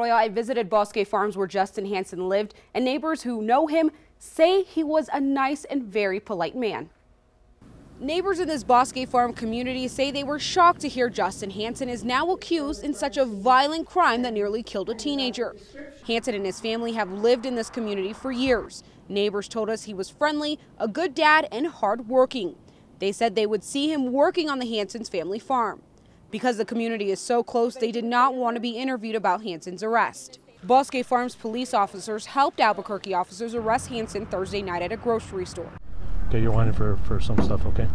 Royal, I visited Bosque Farms where Justin Hansen lived, and neighbors who know him say he was a nice and very polite man. Neighbors in this Bosque Farm community say they were shocked to hear Justin Hansen is now accused in such a violent crime that nearly killed a teenager. Hansen and his family have lived in this community for years. Neighbors told us he was friendly, a good dad, and hardworking. They said they would see him working on the Hansen's family farm. Because the community is so close, they did not want to be interviewed about Hansen's arrest. Bosque Farms police officers helped Albuquerque officers arrest Hansen Thursday night at a grocery store. Okay, you're wanted for, for some stuff, okay?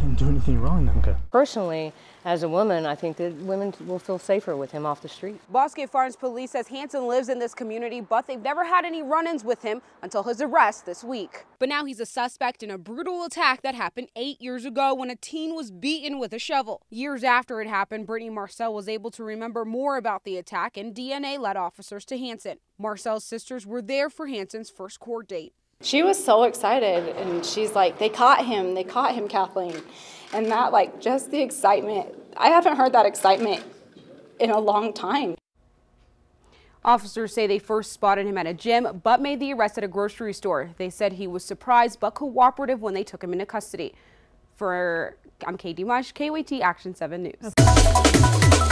I didn't do anything wrong. Though. Okay. Personally, as a woman, I think that women will feel safer with him off the street. Bosque Farms police says Hansen lives in this community, but they've never had any run-ins with him until his arrest this week. But now he's a suspect in a brutal attack that happened eight years ago when a teen was beaten with a shovel. Years after it happened, Brittany Marcel was able to remember more about the attack and DNA led officers to Hansen. Marcel's sisters were there for Hansen's first court date. She was so excited, and she's like, they caught him, they caught him, Kathleen. And that, like, just the excitement, I haven't heard that excitement in a long time. Officers say they first spotted him at a gym, but made the arrest at a grocery store. They said he was surprised but cooperative when they took him into custody. For I'm Katie Mush, KOAT Action 7 News.